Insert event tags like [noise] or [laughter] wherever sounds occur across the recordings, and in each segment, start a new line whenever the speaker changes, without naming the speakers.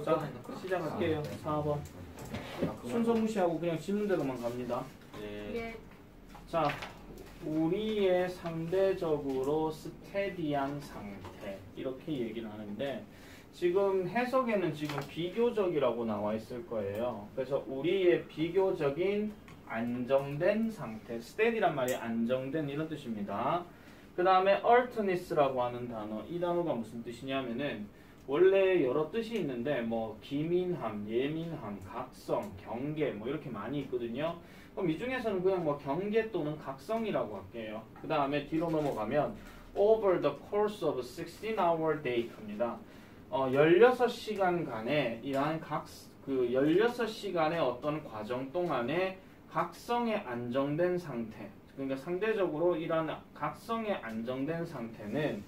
자,
그렇게
시작할게요.
아, 네.
4번.
아, 그만.
순서 무시하고 그냥 짓는 대로만 갑니다.
네.
예.
자, 우리의 상대적으로 스테디한 상태 이렇게 얘기를 하는데 지금 해석에는 지금 비교적이라고 나와 있을 거예요. 그래서 우리의 비교적인 안정된 상태, 스테디란 말이 안정된 이런 뜻입니다. 그 다음에 alternate라고 하는 단어, 이 단어가 무슨 뜻이냐면은 원래 여러 뜻이 있는데 뭐 기민함, 예민함, 각성, 경계 뭐 이렇게 많이 있거든요. 그럼 이 중에서는 그냥 뭐 경계 또는 각성이라고 할게요. 그 다음에 뒤로 넘어가면 over the course of 16-hour day 합니다. 어, 16시간간의 이러한 각, 그 16시간의 어떤 과정 동안에 각성에 안정된 상태. 그러니까 상대적으로 이러한 각성에 안정된 상태는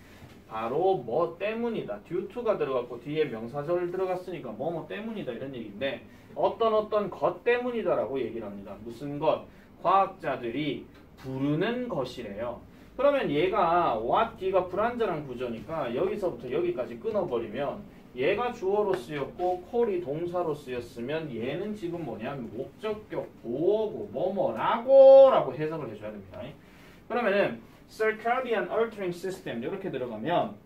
바로 뭐 때문이다. due to가 들어갔고 뒤에 명사절 들어갔으니까 뭐 뭐 때문이다 이런 얘기인데 어떤 어떤 것 때문이다라고 얘기를 합니다. 무슨 것? 과학자들이 부르는 것이래요. 그러면 얘가 what D가 불완전한 구조니까 여기서부터 여기까지 끊어버리면 얘가 주어로 쓰였고 콜이 동사로 쓰였으면 얘는 지금 뭐냐면 목적격 보어고 뭐뭐라고 라고 해석을 해줘야 됩니다. 그러면은 circadian altering system 이렇게 들어가면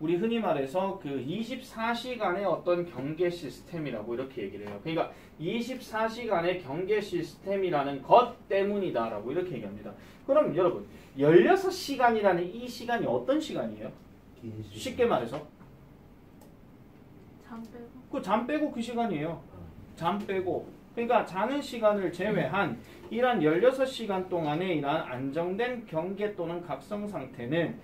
우리 흔히 말해서 그 24시간의 어떤 경계 시스템이라고 이렇게 얘기를 해요. 그러니까 24시간의 경계 시스템이라는 것 때문이다라고 이렇게 얘기합니다. 그럼 여러분 16시간이라는 이 시간이 어떤 시간이에요? 쉽게 말해서
잠 빼고.
그잠 빼고 그 시간이에요. 잠 빼고. 그러니까 자는 시간을 제외한 이러한 16시간 동안의 이러한 안정된 경계 또는 각성 상태는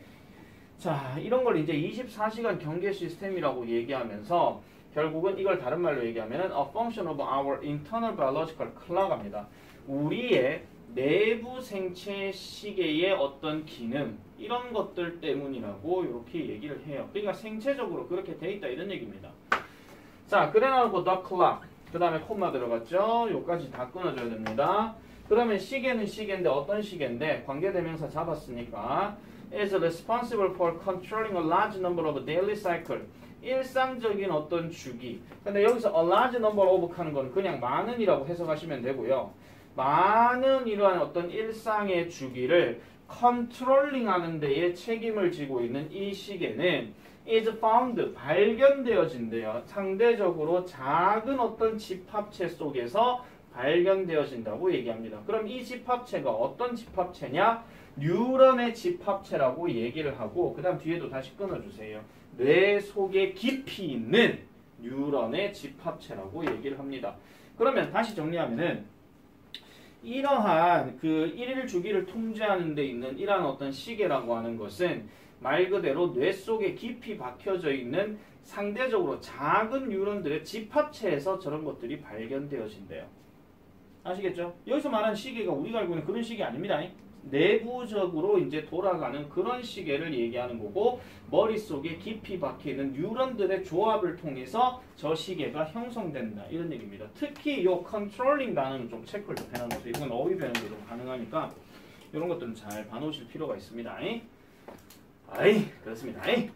자, 이런 걸 이제 24시간 경계 시스템이라고 얘기하면서 결국은 이걸 다른 말로 얘기하면은 a function of our internal biological clock입니다. 우리의 내부 생체 시계의 어떤 기능 이런 것들 때문이라고 이렇게 얘기를 해요. 그러니까 생체적으로 그렇게 돼 있다 이런 얘기입니다. 자, 그래놓고 the clock 그 다음에 콤마 들어갔죠? 요까지 다 끊어줘야 됩니다. 그러면 시계는 시계인데 어떤 시계인데 관계대명사 잡았으니까 is responsible for controlling a large number of daily cycle. 일상적인 어떤 주기. 근데 여기서 a large number of 하는 건 그냥 많은이라고 해석하시면 되고요. 많은 이러한 어떤 일상의 주기를 controlling 하는 데에 책임을 지고 있는 이 시계는 is found 발견되어진대요. 상대적으로 작은 어떤 집합체 속에서 발견되어진다고 얘기합니다. 그럼 이 집합체가 어떤 집합체냐? 뉴런의 집합체라고 얘기를 하고 그 다음 뒤에도 다시 끊어주세요. 뇌 속에 깊이 있는 뉴런의 집합체라고 얘기를 합니다. 그러면 다시 정리하면은 이러한 그 일일 주기를 통제하는 데 있는 이러한 어떤 시계라고 하는 것은 말 그대로 뇌 속에 깊이 박혀져 있는 상대적으로 작은 뉴런들의 집합체에서 저런 것들이 발견되어진대요. 아시겠죠? 여기서 말하는 시계가 우리가 알고 있는 그런 시계 아닙니다. 내부적으로 이제 돌아가는 그런 시계를 얘기하는 거고 머릿속에 깊이 박혀있는 뉴런들의 조합을 통해서 저 시계가 형성된다 이런 얘기입니다. 특히 요 controlling 단어는 좀 체크를 좀 해놔놓으세요. 이건 어휘 배우는 게 가능하니까 이런 것들은 잘 봐놓으실 필요가 있습니다. 아이 그렇습니다. 아이.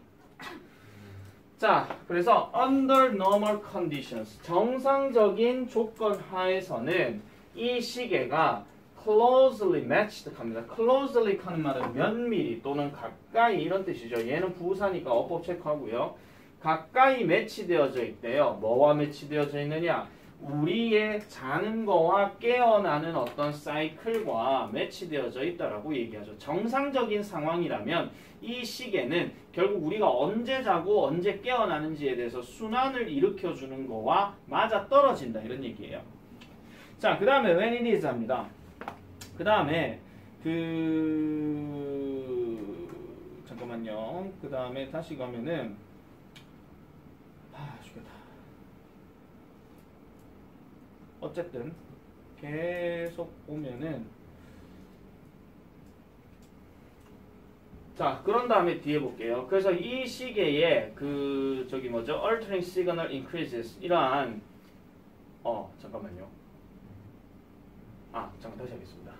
자, 그래서 under normal conditions 정상적인 조건 하에서는 이 시계가 closely matched 합니다. closely 하는 말은 면밀히 또는 가까이 이런 뜻이죠. 얘는 부사니까 어법 체크하고요. 가까이 매치되어져 있대요. 뭐와 매치되어져 있느냐? 우리의 자는 거와 깨어나는 어떤 사이클과 매치되어져 있다라고 얘기하죠. 정상적인 상황이라면 이 시계는 결국 우리가 언제 자고 언제 깨어나는지에 대해서 순환을 일으켜 주는 거와 맞아 떨어진다 이런 얘기예요. 자, 그 다음에 when it is 합니다. 그 다음에 그 잠깐만요. 그 다음에 다시 가면은 아 죽겠다. 어쨌든 계속 보면은 자 그런 다음에 뒤에 볼게요. 그래서 이 시계에 그 저기 뭐죠? altering signal increases 이러한 어 잠깐만요. 아 잠깐 다시 하겠습니다.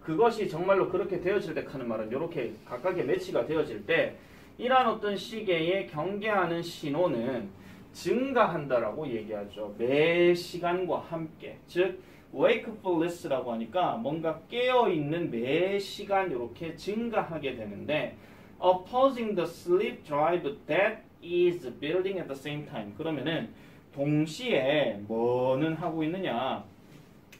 그것이 정말로 그렇게 되어질 때 하는 말은 이렇게 각각의 매치가 되어질 때 이러한 어떤 시계에 경계하는 신호는 증가한다라고 얘기하죠. 매 시간과 함께. 즉 wakefulness라고 하니까 뭔가 깨어 있는 매 시간 이렇게 증가하게 되는데 opposing the sleep drive that is building at the same time. 그러면은 동시에 뭐는 하고 있느냐?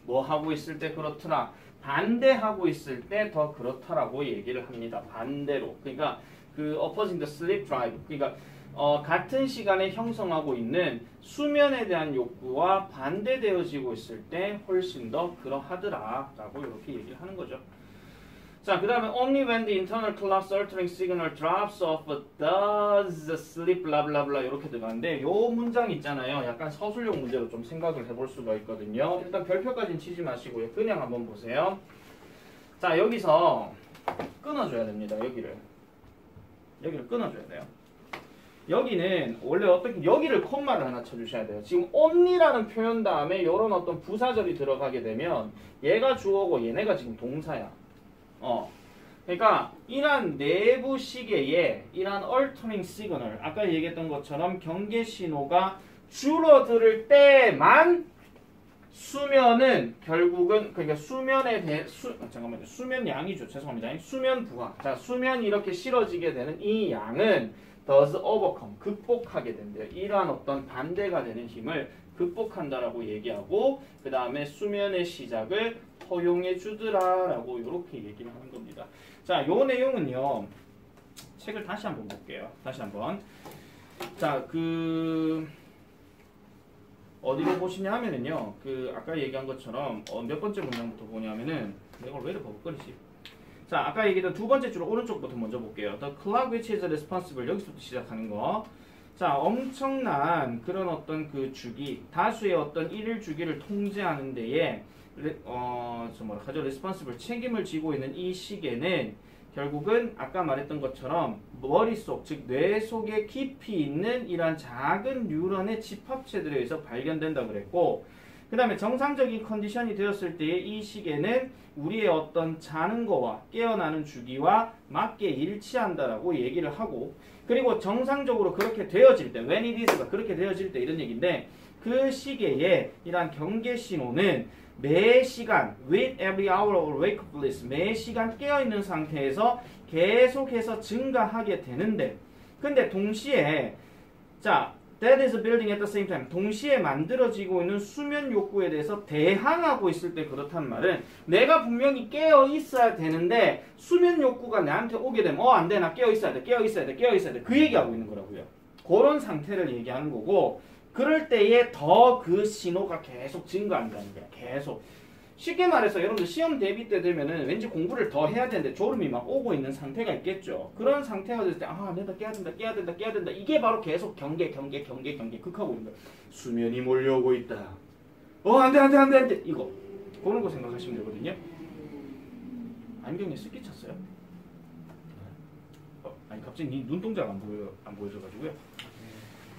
뭐 하고 있을 때 그렇더라. 반대하고 있을 때 더 그렇다라고 얘기를 합니다. 반대로. 그러니까 그 opposing the sleep drive. 그러니까 어, 같은 시간에 형성하고 있는 수면에 대한 욕구와 반대되어지고 있을 때 훨씬 더 그러하더라 라고 이렇게 얘기를 하는 거죠. 자, 그 다음에 only when the internal clock altering signal drops off does sleep blah blah blah 이렇게 들어가는데 요 문장 있잖아요. 약간 서술형 문제로 좀 생각을 해볼 수가 있거든요. 일단 별표까지는 치지 마시고요. 그냥 한번 보세요. 자, 여기서 끊어줘야 됩니다. 여기를. 여기를 끊어줘야 돼요. 여기는 원래 어떻게 여기를 콤마를 하나 쳐주셔야 돼요. 지금 only라는 표현 다음에 이런 어떤 부사절이 들어가게 되면 얘가 주어고 얘네가 지금 동사야. 어. 그러니까 이러한 내부 시계에 이러한 얼터닝 시그널 아까 얘기했던 것처럼 경계 신호가 줄어들 때만 수면은 결국은 그러니까 수면에 대해 수 잠깐만요 수면 양이죠 죄송합니다 수면 부하 자 수면이 이렇게 실어지게 되는 이 양은 does overcome 극복하게 된대요 이러한 어떤 반대가 되는 힘을 극복한다라고 얘기하고 그 다음에 수면의 시작을 허용해 주더라라고 이렇게 얘기를 하는 겁니다. 자, 요 내용은요. 책을 다시 한번 볼게요. 다시 한번. 자, 그 어디로 보시냐 하면은요. 그 아까 얘기한 것처럼 어, 몇 번째 문장부터 보냐면은 이걸 왜 이렇게 버벅거리지? 자, 아까 얘기했던 두 번째 줄 오른쪽부터 먼저 볼게요. The clock which is responsible 여기서부터 시작하는 거. 자, 엄청난 그런 어떤 그 주기, 다수의 어떤 일일 주기를 통제하는 데에 어, 저 뭐라 하죠? 레스폰스블 책임을 지고 있는 이 시계는 결국은 아까 말했던 것처럼 머릿속, 즉 뇌 속에 깊이 있는 이러한 작은 뉴런의 집합체들에 의해서 발견된다 그랬고 그 다음에 정상적인 컨디션이 되었을 때 이 시계는 우리의 어떤 자는 거와 깨어나는 주기와 맞게 일치한다라고 얘기를 하고 그리고 정상적으로 그렇게 되어질 때 when it is가 그렇게 되어질 때 이런 얘기인데 그 시계에 이러한 경계 신호는 매 시간 with every hour of wakefulness 매 시간 깨어 있는 상태에서 계속해서 증가하게 되는데 근데 동시에 자 that is building at the same time. 동시에 만들어지고 있는 수면 욕구에 대해서 대항하고 있을 때 그렇단 말은 내가 분명히 깨어 있어야 되는데 수면 욕구가 나한테 오게 되면 어 안 돼. 나 깨어 있어야 돼. 깨어 있어야 돼. 깨어 있어야 돼. 그 얘기하고 있는 거라고요. 그런 상태를 얘기하는 거고 그럴 때에 더 그 신호가 계속 증가한다는 거야. 계속. 쉽게 말해서 여러분들 시험 대비 때 되면은 왠지 공부를 더 해야 되는데 졸음이 막 오고 있는 상태가 있겠죠. 그런 상태가 될 때, 아, 내가 깨야 된다, 깨야 된다, 깨야 된다. 이게 바로 계속 경계, 경계, 경계, 경계, 극하고 있는 거야. 수면이 몰려오고 있다. 어, 안 돼, 안 돼, 안 돼, 안 돼. 이거. 그런 거 생각하시면 되거든요. 안경에 습기 찼어요? 어, 아니, 갑자기 네 눈동자가 안 보여, 안 보여져가지고요.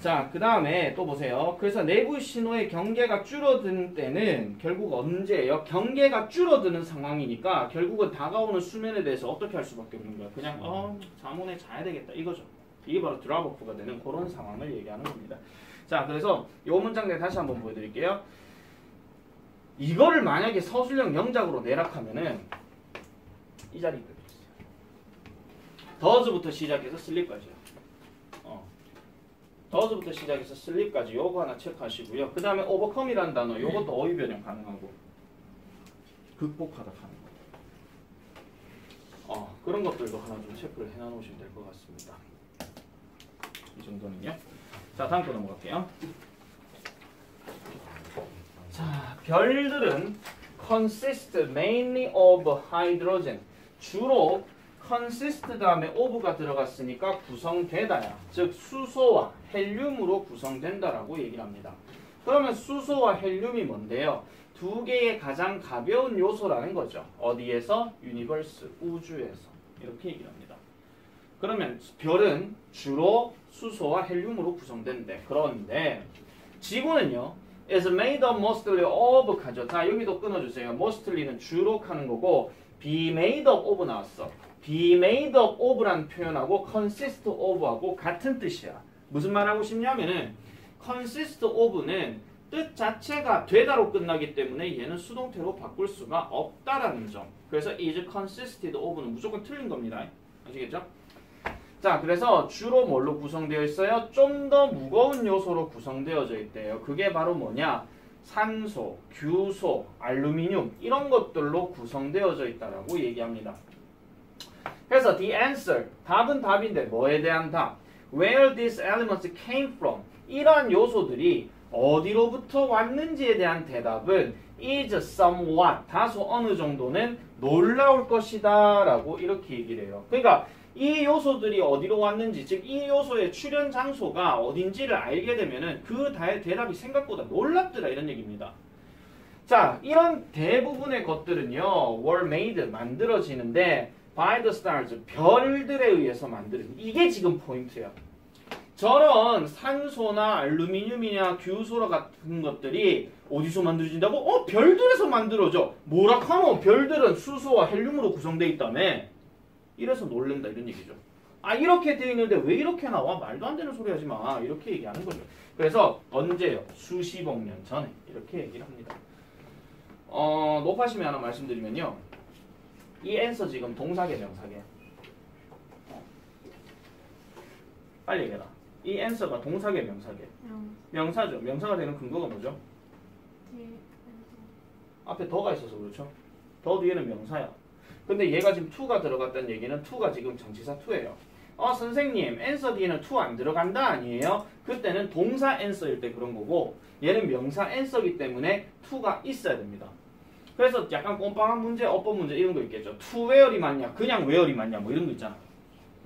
자, 그 다음에 또 보세요. 그래서 내부 신호의 경계가 줄어드는 때는 결국 언제예요? 경계가 줄어드는 상황이니까 결국은 다가오는 수면에 대해서 어떻게 할 수밖에 없는 거야. 그냥 어, 잠원에 자야 되겠다 이거죠. 이게 바로 드랍오프가 되는 그런 상황을 얘기하는 겁니다. 자, 그래서 이 문장 내 다시 한번 보여드릴게요. 이거를 만약에 서술형 영작으로 내락하면은 이 자리 있거든요. 더즈부터 시작해서 슬립까지요. 더즈부터 시작해서 슬립까지 요거 하나 체크하시고요. 그 다음에 오버컴이라는 단어 요것도 어휘 변형 가능하고 극복하다 하는 거. 어, 그런 것들도 하나 좀 체크를 해놔놓으시면 될 것 같습니다. 이 정도는요. 자 다음 거 넘어갈게요. 자 별들은 consist mainly of hydrogen 주로 consist 다음에 of가 들어갔으니까 구성되다야. 즉 수소와 헬륨으로 구성된다라고 얘기를 합니다. 그러면 수소와 헬륨이 뭔데요? 두 개의 가장 가벼운 요소라는 거죠. 어디에서? universe, 우주에서. 이렇게 얘기를 합니다. 그러면 별은 주로 수소와 헬륨으로 구성된대. 그런데 지구는요. is made of mostly of 가죠. 자, 여기도 끊어주세요. mostly는 주로 하는 거고 be made of of 나왔어. Be made up of란 표현하고 consist of하고 같은 뜻이야. 무슨 말 하고 싶냐면은 consist of는 뜻 자체가 되다로 끝나기 때문에 얘는 수동태로 바꿀 수가 없다라는 점. 그래서 is consisted of는 무조건 틀린 겁니다. 아시겠죠? 자, 그래서 주로 뭘로 구성되어 있어요? 좀 더 무거운 요소로 구성되어져 있대요. 그게 바로 뭐냐? 산소, 규소, 알루미늄 이런 것들로 구성되어져 있다라고 얘기합니다. 그래서 the answer 답은 답인데 뭐에 대한 답? Where these elements came from 이러한 요소들이 어디로부터 왔는지에 대한 대답은 is somewhat 다소 어느 정도는 놀라울 것이다 라고 이렇게 얘기를 해요. 그러니까 이 요소들이 어디로 왔는지 즉 이 요소의 출현 장소가 어딘지를 알게 되면은 그 대답이 생각보다 놀랍더라 이런 얘기입니다. 자 이런 대부분의 것들은요 were made 만들어지는데 by the stars 별들에 의해서 만드는 이게 지금 포인트야. 저런 산소나 알루미늄이나 규소라 같은 것들이 어디서 만들어진다고? 어 별들에서 만들어져. 뭐라 카노 별들은 수소와 헬륨으로 구성되어 있다며. 이래서 놀랜다 이런 얘기죠. 아 이렇게 되어 있는데 왜 이렇게 나와? 말도 안 되는 소리 하지 마. 이렇게 얘기하는 거죠. 그래서 언제요? 수십억 년 전에 이렇게 얘기를 합니다. 어, 높아심에 하나 말씀드리면요. 이 앤서 지금 동사계 명사계. 빨리 얘기해라. 이 앤서가 동사계 명사계.
명,
명사죠. 명사가 되는 근거가 뭐죠?
뒤에,
앞에 더가 있어서 그렇죠. 더 뒤에는 명사야. 근데 얘가 지금 to가 들어갔다는 얘기는 to가 지금 전치사 to예요. 어 선생님 answer 뒤에는 to 안 들어간다 아니에요? 그때는 동사 answer일 때 그런 거고 얘는 명사 answer이기 때문에 to가 있어야 됩니다. 그래서 약간 꼼빵한 문제, 어법 문제 이런 거 있겠죠. where이 맞냐, 그냥 where이 맞냐 뭐 이런 거 있잖아.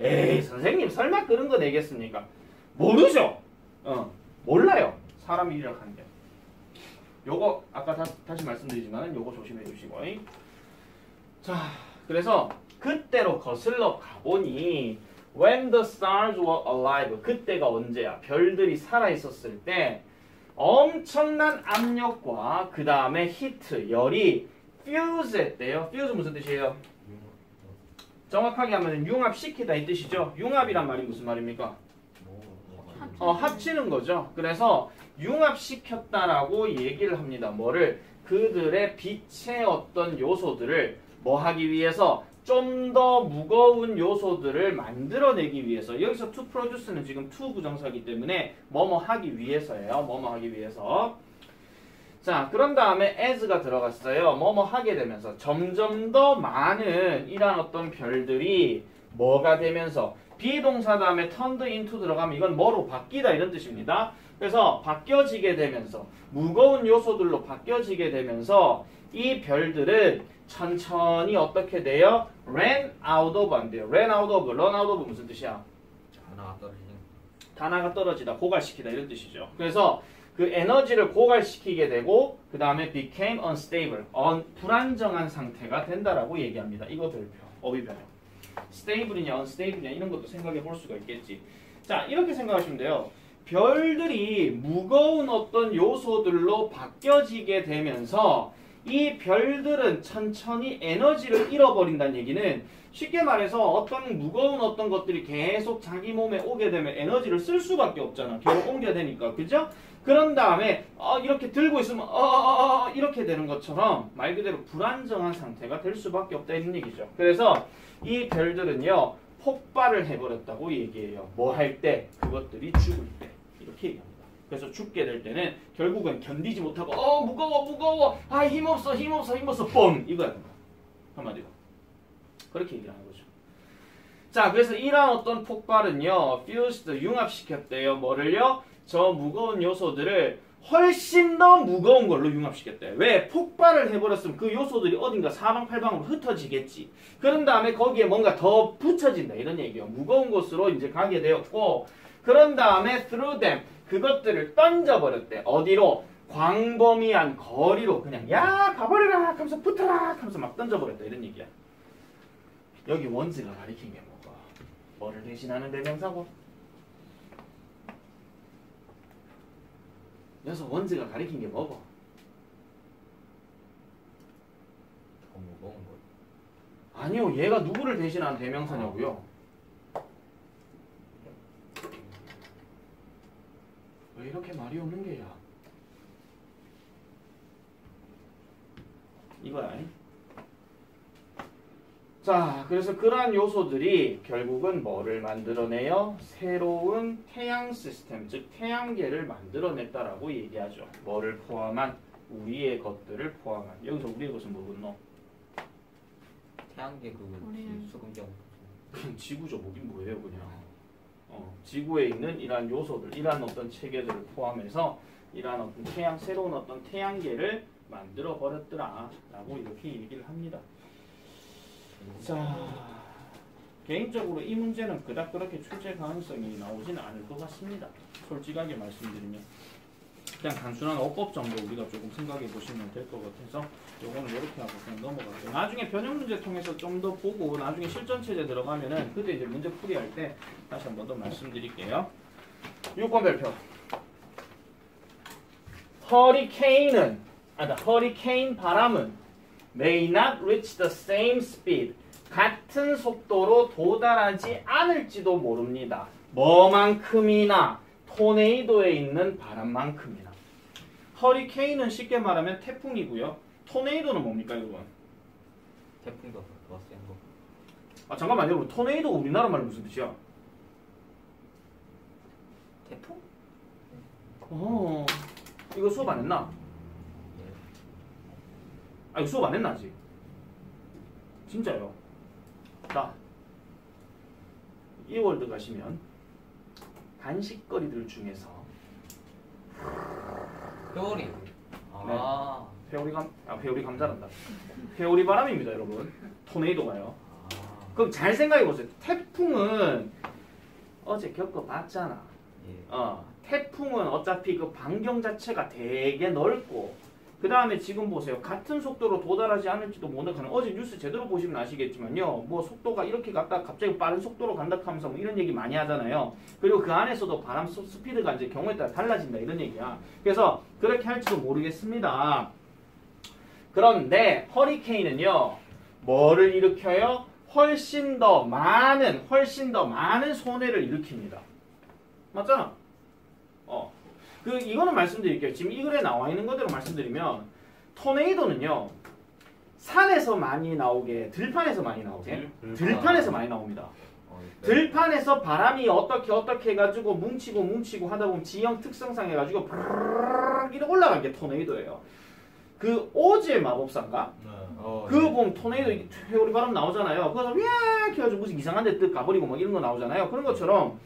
에이 선생님 설마 그런 거 내겠습니까? 모르죠. 어 몰라요. 사람 일이라고 하는 게. 요거 아까 다, 다시 말씀드리지만 요거 조심해 주시고 자 그래서 그때로 거슬러 가보니 when the stars were alive 그때가 언제야 별들이 살아 있었을 때 엄청난 압력과 그 다음에 히트 열이 fuse 했대요 fuse 무슨 뜻이에요? 정확하게 하면 융합시키다 이 뜻이죠 융합이란 말이 무슨 말입니까? 어, 합치는 거죠. 그래서 융합시켰다라고 얘기를 합니다. 뭐를 그들의 빛의 어떤 요소들을 뭐 하기 위해서 좀 더 무거운 요소들을 만들어내기 위해서 여기서 to produce는 지금 to 부정사기 때문에 뭐뭐 하기 위해서예요. 뭐뭐 하기 위해서 자 그런 다음에 as가 들어갔어요. 뭐뭐 하게 되면서 점점 더 많은 이런 어떤 별들이 뭐가 되면서 비동사 다음에 turned into 들어가면 이건 뭐로 바뀌다 이런 뜻입니다. 그래서 바뀌어지게 되면서 무거운 요소들로 바뀌어지게 되면서 이 별들은 천천히 어떻게 돼요? ran out of 안 돼요. ran out of, run out of 무슨 뜻이야?
하나가 떨어지는
단아가 떨어지다, 고갈시키다 이런 뜻이죠. 그래서 그 에너지를 고갈시키게 되고 그 다음에 became unstable, un, 불안정한 상태가 된다라고 얘기합니다. 이거 별표, 어휘 변형. stable이냐 unstable이냐 이런 것도 생각해 볼 수가 있겠지. 자 이렇게 생각하시면 돼요. 별들이 무거운 어떤 요소들로 바뀌어지게 되면서 이 별들은 천천히 에너지를 잃어버린다는 얘기는 쉽게 말해서 어떤 무거운 어떤 것들이 계속 자기 몸에 오게 되면 에너지를 쓸 수밖에 없잖아. 결국 옮겨야 되니까. 그죠? 그런 다음에 어, 이렇게 들고 있으면 어, 어, 어, 이렇게 되는 것처럼 말 그대로 불안정한 상태가 될 수밖에 없다 이런 얘기죠. 그래서 이 별들은요 폭발을 해버렸다고 얘기해요. 뭐 할 때? 그것들이 죽을 때 이렇게 얘기합니다. 그래서 죽게 될 때는 결국은 견디지 못하고 어 무거워 무거워 아 힘없어 힘없어 힘없어 뻥 이거야 한마디로 그렇게 얘기를 하는 거죠. 자 그래서 이러한 어떤 폭발은요 fused 융합시켰대요. 뭐를요? 저 무거운 요소들을 훨씬 더 무거운 걸로 융합시켰대. 왜? 폭발을 해버렸으면 그 요소들이 어딘가 사방팔방으로 흩어지겠지. 그런 다음에 거기에 뭔가 더 붙여진다. 이런 얘기예요. 무거운 곳으로 이제 가게 되었고, 그런 다음에 through them, 그것들을 던져버렸대. 어디로? 광범위한 거리로 그냥 야 가버려라 하면서 붙어라 하면서 막 던져버렸다. 이런 얘기야. 여기 원즈가 가리킨 게 뭐가? 뭐를 대신하는 대명사고? 여기서 원즈가 가리킨 게 뭐고?
더 무거운 거
아니요, 얘가 누구를 대신하는 대명사냐고요? 왜 이렇게 말이 없는 게야. 이거야. 자, 그래서 그러한 요소들이 결국은 뭐를 만들어내요? 새로운 태양 시스템, 즉 태양계를 만들어냈다라고 얘기하죠. 뭐를 포함한 우리의 것들을 포함한 여기서 우리의 것은 뭐겠노?
태양계 그거
우리는-
수금경
그냥 지구죠. 뭐긴 뭐예요, 그냥. 어, 지구에 있는 이러한 요소들, 이러한 어떤 체계들을 포함해서 이러한 어떤 태양, 새로운 어떤 태양계를 만들어 버렸더라 라고 이렇게 얘기를 합니다. 자, 개인적으로 이 문제는 그닥 그렇게 출제 가능성이 나오지는 않을 것 같습니다. 솔직하게 말씀드리면. 그냥 단순한 어법 정도 우리가 조금 생각해 보시면 될 것 같아서 요거는 이렇게 하고 그냥 넘어갈게요. 나중에 변형 문제 통해서 좀 더 보고 나중에 실전 체제 들어가면은 그때 이제 문제 풀이할 때 다시 한 번 더 말씀드릴게요. 6번 별표. 허리케인은 아다 허리케인 바람은 may not reach the same speed 같은 속도로 도달하지 않을지도 모릅니다. 뭐만큼이나 토네이도에 있는 바람만큼이나. 허리케인은 쉽게 말하면 태풍이고요. 토네이도는 뭡니까 여러분?
태풍도 왔어요
거아 잠깐만 여러분 토네이도가 우리나라 말로 무슨 뜻이야?
태풍?
어 이거 수업 안 했나?
예.
아 이거 수업 안 했나 아직? 진짜요? 나 이월드 가시면 간식거리들 중에서
회오리 아,
회오리 감, 아 회오리 감자란다. 회오리 바람입니다, 여러분. 토네이도가요.
아.
그럼 잘 생각해 보세요. 태풍은 어제 겪어봤잖아.
예.
어, 태풍은 어차피 그 반경 자체가 되게 넓고 그 다음에 지금 보세요. 같은 속도로 도달하지 않을지도 모르는 어제 뉴스 제대로 보시면 아시겠지만요. 뭐 속도가 이렇게 갔다 갑자기 빠른 속도로 간다 하면서 뭐 이런 얘기 많이 하잖아요. 그리고 그 안에서도 바람 스- 스피드가 이제 경우에 따라 달라진다 이런 얘기야. 그래서 그렇게 할지도 모르겠습니다. 그런데 허리케인은요. 뭐를 일으켜요? 훨씬 더 많은 훨씬 더 많은 손해를 일으킵니다. 맞잖아. 어. 그 이거는 말씀드릴게요. 지금 이 글에 나와 있는 거대로 말씀드리면 토네이도는요. 산에서 많이 나오게 들판에서 많이 나오게 들판 에서 많이 나옵니다.
어, 네.
들판에서 바람이 어떻게 어떻게 해가지고 뭉치고 뭉치고 하다 보면 지형 특성상 해가지고 브르르 이렇게 올라간 게 토네이도예요. 그 오즈의 마법사인가?
어,
그 보면 토네이도 이렇게 회오리 바람 나오잖아요. 그래서 휘악 해가지고 무슨 이상한 데뜻 가버리고 막 이런 거 나오잖아요. 그런 것처럼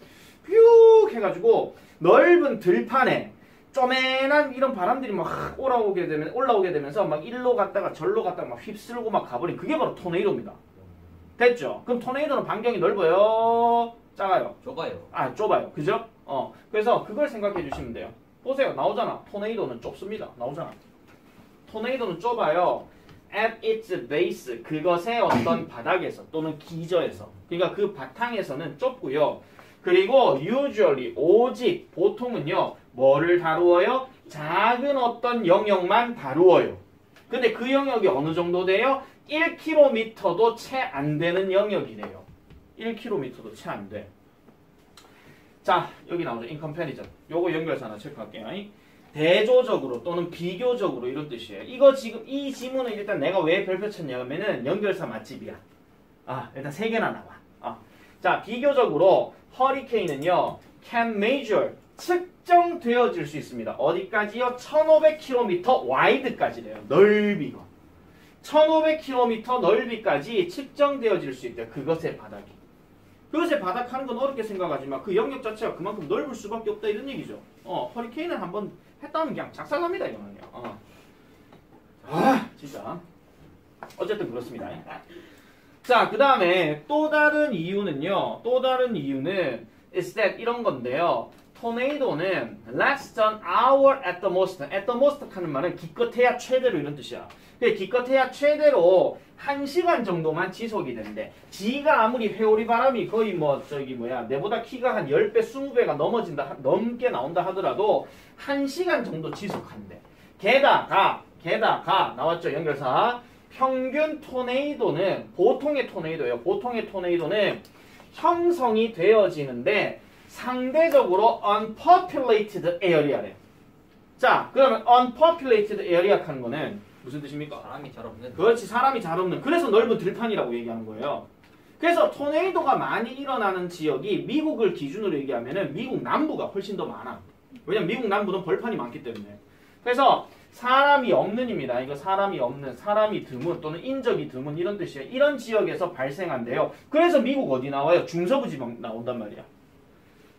휘욱 해가지고 넓은 들판에 쪼맨한 이런 바람들이 막 올라오게 되면 올라오게 되면서 막 일로 갔다가 절로 갔다가 막 휩쓸고 막 가버린 그게 바로 토네이도입니다. 됐죠? 그럼 토네이도는 반경이 넓어요? 작아요?
좁아요
아 좁아요. 그죠? 어 그래서 그걸 생각해 주시면 돼요. 보세요 나오잖아. 토네이도는 좁습니다. 나오잖아. 토네이도는 좁아요. at its base 그것의 어떤 바닥에서 또는 기저에서 그러니까 그 바탕에서는 좁고요. 그리고 usually 오직 보통은요 뭐를 다루어요? 작은 어떤 영역만 다루어요. 근데 그 영역이 어느 정도 돼요? 1km도 채 안 되는 영역이래요. 1km도 채 안 돼. 자, 여기 나오죠. 인컴패리전. 요거 연결해서 하나 체크할게요. 대조적으로 또는 비교적으로 이런 뜻이에요. 이거 지금 이 지문은 일단 내가 왜 별표 쳤냐면은 연결사 맛집이야. 아, 일단 세 개나 나와. 아. 자, 비교적으로 허리케인은요. can measure 측정되어질 수 있습니다. 어디까지요? 1500km wide까지래요. 넓이가. 1500km 넓이까지 측정되어질 수 있대요. 그것의 바닥이. 그것의 바닥 하는 건 어렵게 생각하지 마. 그 영역 자체가 그만큼 넓을 수밖에 없다 이런 얘기죠. 어, 허리케인을 한번 했다면 그냥 작살납니다 이거는요. 어. 아, 진짜. 어쨌든 그렇습니다. 자, 그 다음에 또 다른 이유는요. 또 다른 이유는 is that 이런 건데요. 토네이도는 less than hour at the most. at the most 하는 말은 기껏해야 최대로 이런 뜻이야. 근데 기껏해야 최대로 1시간 정도만 지속이 된대. 지가 아무리 회오리 바람이 거의 뭐 저기 뭐야 내보다 키가 한 10배, 20배가 넘어진다 하- 넘게 나온다 하더라도 1시간 정도 지속한대. 게다가 게다가 나왔죠 연결사. 평균 토네이도는 보통의 토네이도예요. 보통의 토네이도는 형성이 되어지는데 상대적으로 unpopulated area래. 자, 그러면 unpopulated area 하는 거는 무슨 뜻입니까?
사람이 잘 없는.
그렇지 사람이 잘 없는 그래서 넓은 들판이라고 얘기하는 거예요. 그래서 토네이도가 많이 일어나는 지역이 미국을 기준으로 얘기하면은 미국 남부가 훨씬 더 많아. 왜냐면 미국 남부는 벌판이 많기 때문에. 그래서 사람이 없는입니다. 이거 사람이 없는, 사람이 드문 또는 인적이 드문 이런 뜻이에요. 이런 지역에서 발생한대요. 그래서 미국 어디 나와요? 중서부 지방 나온단 말이야.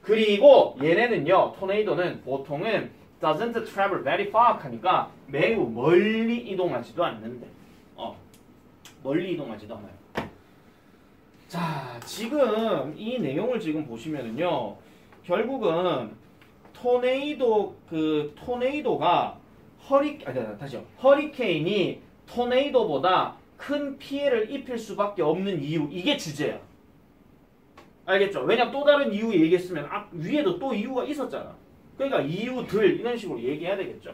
그리고 얘네는요, 토네이도는 보통은 doesn't travel very far 하니까 매우 멀리 이동하지도 않는데. 어, 멀리 이동하지도 않아요. 자, 지금 이 내용을 지금 보시면은요, 결국은 토네이도 그 토네이도가 허리 아 자, 다시요. 허리케인이 토네이도보다 큰 피해를 입힐 수밖에 없는 이유 이게 주제야. 알겠죠? 왜냐면 또 다른 이유 얘기했으면 앞 위에도 또 이유가 있었잖아. 그러니까 이유들 이런 식으로 얘기해야 되겠죠.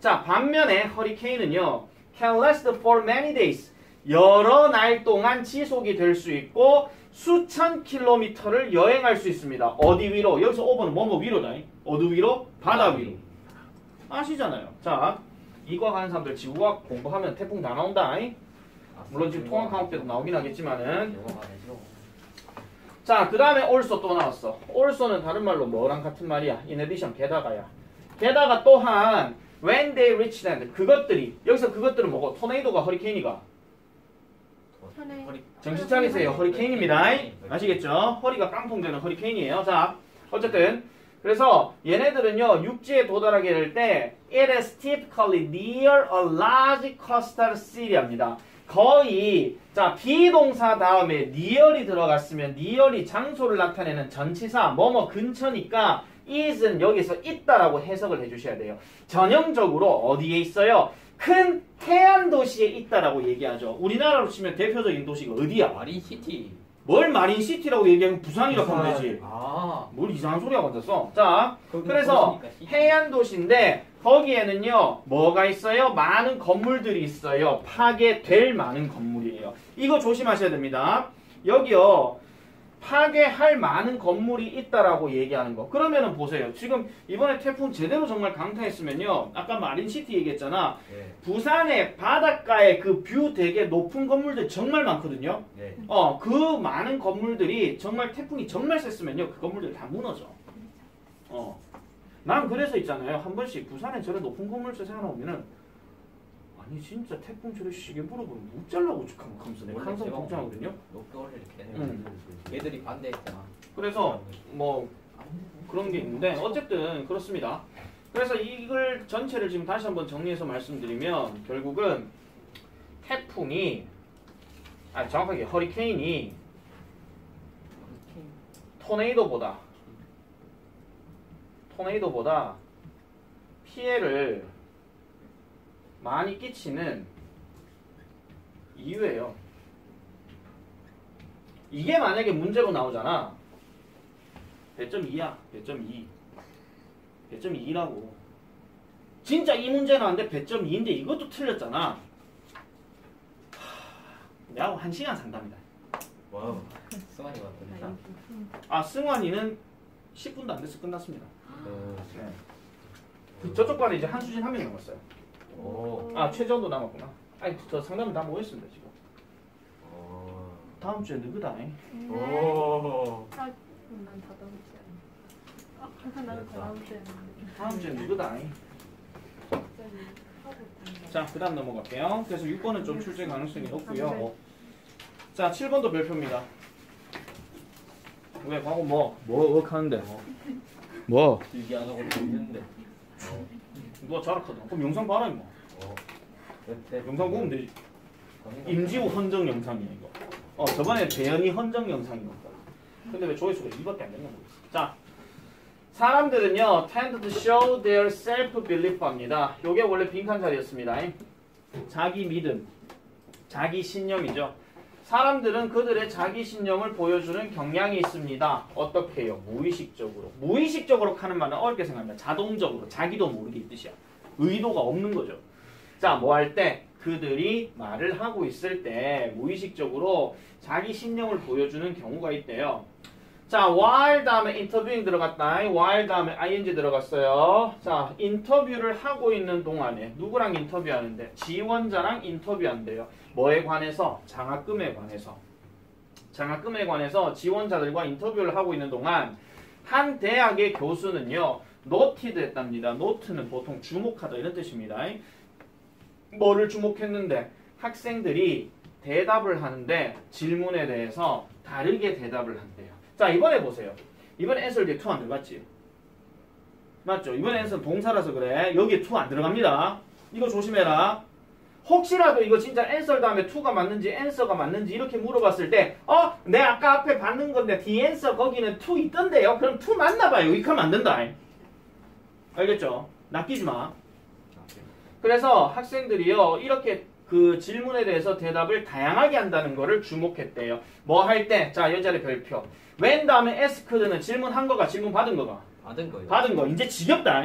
자 반면에 허리케인은요 can last for many days 여러 날 동안 지속이 될 수 있고 수천 킬로미터를 여행할 수 있습니다. 어디 위로? 여기서 오버는 뭐뭐 위로다. 어디 위로? 바다 위로. 아시잖아요. 자 이과학 하는 사람들 지구과학 공부하면 태풍 다 나온다. 물론 지금 통합 과목 때도 나오긴 하겠지만은. 자, 그 다음에 also 또 나왔어. also는 다른 말로 뭐랑 같은 말이야? in addition, 게다가야. 게다가 또한 when they reach land, 그것들이, 여기서 그것들은 뭐고? 토네이도가 허리케인이가. 정신 차리세요. 허리케인입니다. 아시겠죠? 허리가 깡통되는 허리케인이에요. 자, 어쨌든. 그래서 얘네들은요, 육지에 도달하게 될 때, it is typically near a large coastal city입니다. 거의, 자, 비동사 다음에 near이 들어갔으면 near이 장소를 나타내는 전치사, 뭐뭐 근처니까 is은 여기서 있다라고 해석을 해주셔야 돼요. 전형적으로 어디에 있어요? 큰 해안 도시에 있다라고 얘기하죠. 우리나라로 치면 대표적인 도시가 어디야?
마린 시티.
뭘 마린시티라고 얘기하면 부산이라고 하면 되지.
아.
뭘 이상한 소리 하고 앉았어. 자, 그래서. 해안 도시인데 거기에는요 뭐가 있어요? 많은 건물들이 있어요. 파괴될 많은 건물이에요. 이거 조심하셔야 됩니다. 여기요 파괴할 많은 건물이 있다라고 얘기하는 거. 그러면은 보세요. 지금 이번에 태풍 제대로 정말 강타했으면요. 아까 마린시티 얘기했잖아.
네.
부산의 바닷가에 그 view 되게 높은 건물들 정말 많거든요.
네.
어, 그 많은 건물들이 정말 태풍이 정말 셌으면요. 그 건물들 다 무너져. 어. 난 그래서 있잖아요. 한 번씩 부산에 저런 높은 건물들 생각나오면은 아니 진짜 태풍 저래 시계 물어보면 못 잘라고 하면서 내가
원래
항상 걱정하거든요.
높게 해요.
음.
얘들이 반대했잖아.
그래서 뭐 그런 게 있는데 어쨌든 그렇습니다. 그래서 이걸 전체를 지금 다시 한번 정리해서 말씀드리면 결국은 태풍이 아 정확하게 허리케인이 토네이도보다 토네이도보다 피해를 많이 끼치는 이유예요. 이게 만약에 문제로 나오잖아. 배점 2야. 배점 2. 배점 2라고. 진짜 이 문제 나왔는데 배점 2인데 이것도 틀렸잖아. 하, 내하고 한 시간 상담이다.
와우. 승환이 같은데.
아 승환이는 10분도 안 돼서 끝났습니다.
그,
네. 그 저쪽 반에 이제 한수진 한 명 남았어요.
오.
아 최정도 남았구나. 아니 저 상담은 다 모였습니다 지금.
오.
다음 주에 누구다?
네.
오.
난 다다음 주에. 아, 나는 다다음 주에.
다음 주에 누구다?
있던데.
자, 그 다음 넘어갈게요. 그래서 6번은 좀 출제 가능성이 높고요. 어. 자, 7번도 별표입니다. 왜, 과거 뭐? 뭐, 억 하는데? 뭐?
길게 안 하고 있는데.
누가 자락하다. 그럼 영상 봐라, 임마. 영상 보면 되지. 임지호 헌정 영상이야, 이거. 어, 저번에 재현이 헌정 영상이었다. 근데 왜 조회수가 2밖에 안 되는 모르겠어. 자, 사람들은요, tend to show their self-belief입니다. 요게 원래 빈칸 자리였습니다. 자기 믿음, 자기 신념이죠. 사람들은 그들의 자기 신념을 보여주는 경향이 있습니다. 어떻게 해요? 무의식적으로. 무의식적으로 하는 말은 어렵게 생각합니다. 자동적으로. 자기도 모르게 이 뜻이야. 의도가 없는 거죠. 자, 뭐 할 때? 그들이 말을 하고 있을 때 무의식적으로 자기 신념을 보여주는 경우가 있대요. 자, while 다음에 interviewing 들어갔다. while 다음에 ing 들어갔어요. 자, 인터뷰를 하고 있는 동안에 누구랑 인터뷰하는데? 지원자랑 인터뷰한대요. 뭐에 관해서? 장학금에 관해서. 장학금에 관해서 지원자들과 인터뷰를 하고 있는 동안 한 대학의 교수는요. noted 했답니다. note는 보통 주목하다 이런 뜻입니다. 뭐를 주목했는데 학생들이 대답을 하는데 질문에 대해서 다르게 대답을 한대요. 자 이번에 보세요. 이번에 answer 뒤에 to 안 들어갔지? 맞죠? 이번에 answer 동사라서 그래. 여기에 to 안 들어갑니다. 이거 조심해라. 혹시라도 이거 진짜 answer 다음에 to가 맞는지 answer가 맞는지 이렇게 물어봤을 때 어? 내 아까 앞에 받는 건데 the answer 거기는 to 있던데요? 그럼 to 맞나 봐요. 이렇게 하면 안 된다. 알겠죠? 낚이지 마. 그래서 학생들이요 이렇게 그 질문에 대해서 대답을 다양하게 한다는 거를 주목했대요. 뭐 할 때, 자 여자의 별표. when 다음에 asked는 질문한 거가 질문 받은 거가
받은 거예요.
받은 거 이제 지겹다.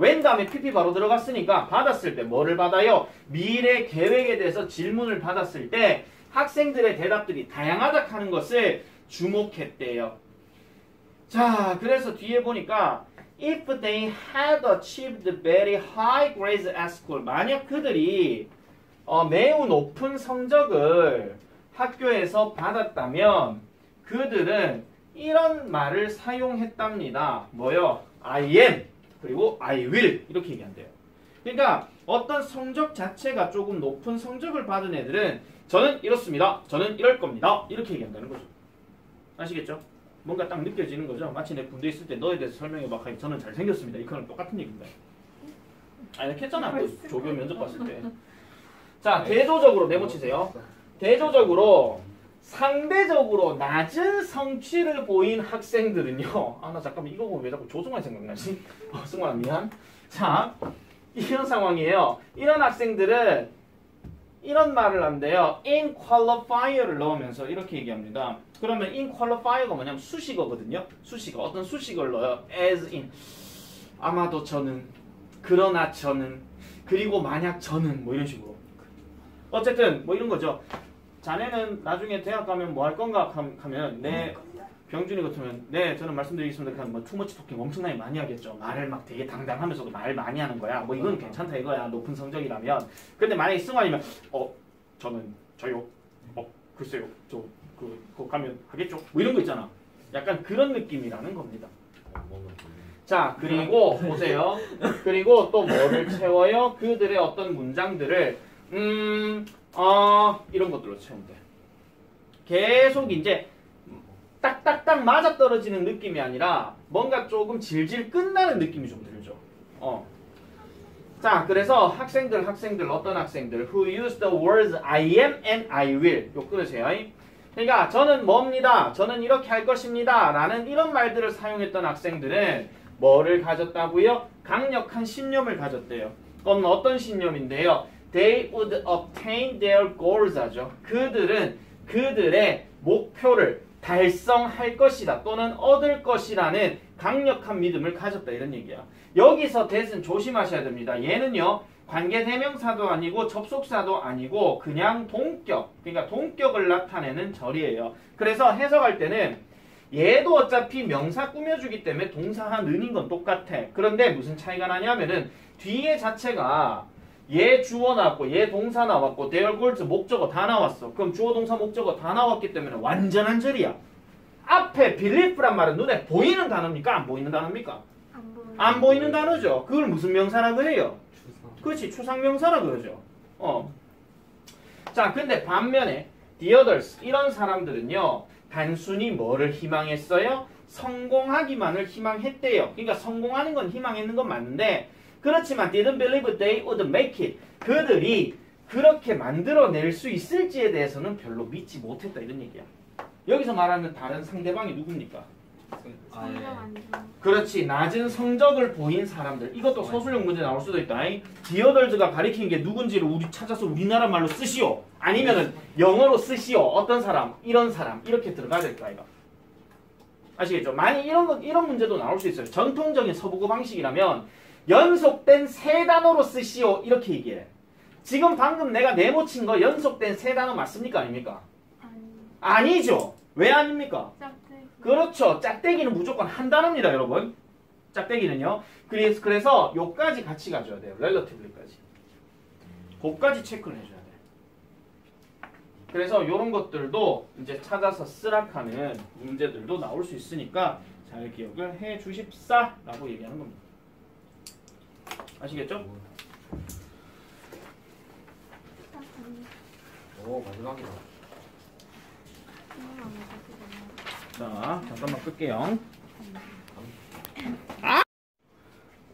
When 다음에 pp 바로 들어갔으니까 받았을 때 뭐를 받아요? 미래 계획에 대해서 질문을 받았을 때 학생들의 대답들이 다양하다 하는 것을 주목했대요. 자, 그래서 뒤에 보니까 if they had achieved very high grades at school 만약 그들이 어, 매우 높은 성적을 학교에서 받았다면 그들은 이런 말을 사용했답니다. 뭐요? I am 그리고 I will 이렇게 얘기한대요. 그러니까 어떤 성적 자체가 조금 높은 성적을 받은 애들은 저는 이렇습니다. 저는 이럴 겁니다. 이렇게 얘기한다는 거죠. 아시겠죠? 뭔가 딱 느껴지는 거죠. 마치 내 군대 있을 때 너에 대해서 설명해 봐. 하니 저는 잘생겼습니다. 이거랑 똑같은 얘기입니다. 아니, 했잖아. 그 조교 면접 봤을 때. [laughs] 자, 대조적으로 네모치세요. 대조적으로 상대적으로 낮은 성취를 보인 학생들은요. 아, 나 잠깐만 이거 보면 왜 자꾸 조승환 생각나지? 어, 승환아 미안. 자, 이런 상황이에요. 이런 학생들은 이런 말을 한대요. in qualifier를 넣으면서 이렇게 얘기합니다. 그러면 in qualifier가 뭐냐면 수식어거든요. 수식어. 어떤 수식어를 넣어요. as in. 아마도 저는, 그러나 저는, 그리고 만약 저는 뭐 이런 식으로. 어쨌든 뭐 이런 거죠. 자네는 나중에 대학 가면 뭐 할 건가 함- 하면 네 병준이 같으면 네 저는 말씀드리겠습니다. 그냥 뭐 투머치 토킹 엄청나게 많이 하겠죠. 말을 막 되게 당당하면서도 말 많이 하는 거야. 뭐 이건 괜찮다 이거야. 높은 성적이라면. 근데 만약에 승환이면 어 저는 저요. 어 글쎄요. 저 그 그 가면 하겠죠. 뭐 이런 거 있잖아. 약간 그런 느낌이라는 겁니다. 자, 그리고 보세요. 그리고 또 뭐를 채워요? 그들의 어떤 문장들을 음, 어, 이런 것들로 채우면 돼. 계속 이제 딱딱딱 맞아 떨어지는 느낌이 아니라 뭔가 조금 질질 끝나는 느낌이 좀 들죠. 어. 자, 그래서 학생들, 학생들, 어떤 학생들 who use the words I am and I will 요 끊으세요. 그러니까 저는 뭡니다. 저는 이렇게 할 것입니다. 라는 이런 말들을 사용했던 학생들은 뭐를 가졌다고요? 강력한 신념을 가졌대요. 그건 어떤 신념인데요? They would obtain their goals 하죠. 그들은 그들의 목표를 달성할 것이다 또는 얻을 것이라는 강력한 믿음을 가졌다 이런 얘기야. 여기서 that은 조심하셔야 됩니다. 얘는요 관계 대명사도 아니고 접속사도 아니고 그냥 동격 그러니까 동격을 나타내는 절이에요. 그래서 해석할 때는 얘도 어차피 명사 꾸며주기 때문에 동사와 는인 건 똑같아. 그런데 무슨 차이가 나냐면은 뒤에 자체가 얘 주어 나왔고 얘 동사 나왔고 their goals 목적어 다 나왔어. 그럼 주어 동사 목적어 다 나왔기 때문에 완전한 절이야. 앞에 believe란 말은 눈에 보이는 단어입니까? 안 보이는 단어입니까?
안
보이는 단어죠. 그걸 무슨 명사라 그래요? 그렇지 추상명사라 그러죠. 어. 자, 근데 반면에 the others 이런 사람들은요 단순히 뭐를 희망했어요? 성공하기만을 희망했대요. 그러니까 성공하는 건 희망했는 건 맞는데 그렇지만 didn't believe they would make it. 그들이 그렇게 만들어낼 수 있을지에 대해서는 별로 믿지 못했다 이런 얘기야. 여기서 말하는 다른 상대방이 누굽니까?
안 좋은.
그렇지 낮은 성적을 보인 사람들. 이것도 서술형 문제 나올 수도 있다. 디어덜즈가 가리키는 게 누군지를 우리 찾아서 우리나라 말로 쓰시오. 아니면은 영어로 쓰시오. 어떤 사람 이런 사람. 이렇게 들어가야 될 거야 아시겠죠? 많이 이런 거 이런 문제도 나올 수 있어요. 전통적인 서부고 방식이라면 연속된 세 단어로 쓰시오 이렇게 얘기해 지금 방금 내가 네모 친 거 연속된 세 단어 맞습니까 아닙니까
아니.
아니죠 왜 아닙니까
시작돼.
그렇죠. 짝대기는 무조건 한 단어입니다, 여러분. 짝대기는요. 그래서 그래서 요까지 같이 가져야 돼요. relatively까지. 그까지 체크를 해줘야 돼. 그래서 이런 것들도 이제 찾아서 쓰락하는 문제들도 나올 수 있으니까 잘 기억을 해 주십사라고 얘기하는 겁니다. 아시겠죠?
오 마지막이다.
자, 잠깐만 끌게요. 아!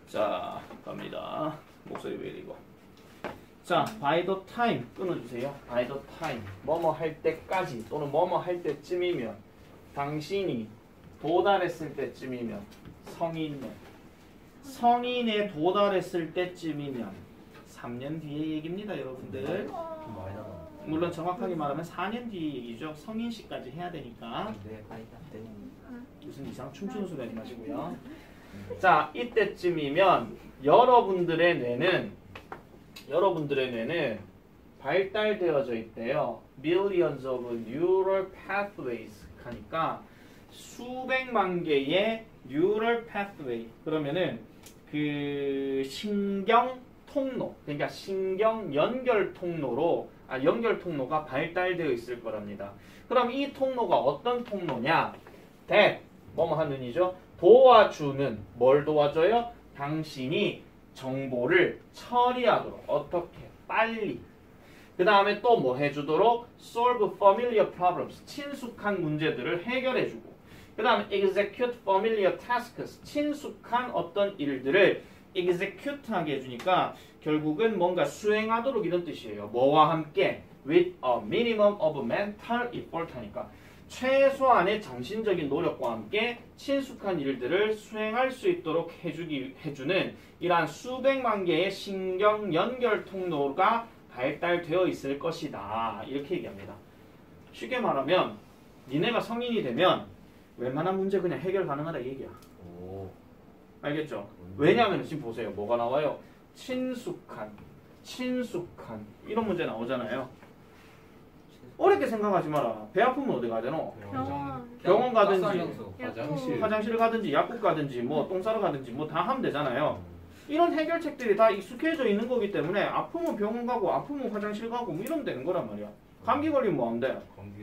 자, 갑니다. 목소리 왜 이리고. 자, by the time 끊어주세요. by the time 뭐뭐 할 때까지 또는 뭐뭐 할 때쯤이면 당신이 도달했을 때쯤이면 성인에 성인에 도달했을 때쯤이면 3년 뒤의 얘기입니다, 여러분들.
나가.
물론 정확하게 말하면 4년 뒤의 얘기죠. 성인 시까지 해야 되니까.
네. 네.
무슨 이상 춤추는 소리 하지 마시고요. 자, 이때쯤이면 여러분들의 뇌는 여러분들의 뇌는 발달되어져 있대요. Millions of neural pathways 하니까 수백만 개의 neural pathway 그러면은 그 신경 통로 그러니까 신경 연결 통로로 아 연결 통로가 발달되어 있을 거랍니다. 그럼 이 통로가 어떤 통로냐? that 뭐뭐 하는 이죠? 도와주는 뭘 도와줘요? 당신이 정보를 처리하도록 어떻게 빨리 그 다음에 또 뭐 해주도록 solve familiar problems 친숙한 문제들을 해결해주고 그 다음에 execute familiar tasks 친숙한 어떤 일들을 execute 하게 해주니까 결국은 뭔가 수행하도록 이런 뜻이에요 뭐와 함께 with a minimum of mental effort 하니까 최소한의 정신적인 노력과 함께 친숙한 일들을 수행할 수 있도록 해주기, 해주는 이러한 수백만 개의 신경 연결 통로가 발달되어 있을 것이다. 이렇게 얘기합니다. 쉽게 말하면 니네가 성인이 되면 웬만한 문제 그냥 해결 가능하다 이 얘기야.
오.
알겠죠? 왜냐하면 지금 보세요. 뭐가 나와요? 친숙한, 친숙한 이런 문제 나오잖아요. 어렵게 생각하지 마라. 배 아프면 어디 가야 되노?
병원.
병원 가든지
화장실.
화장실 가든지 약국 가든지 뭐 똥 싸러 가든지 뭐 다 하면 되잖아요. 이런 해결책들이 다 익숙해져 있는 거기 때문에 아프면 병원 가고 아프면 화장실 가고 뭐 이러면 되는 거란 말이야. 감기 걸리면 뭐 하면 돼?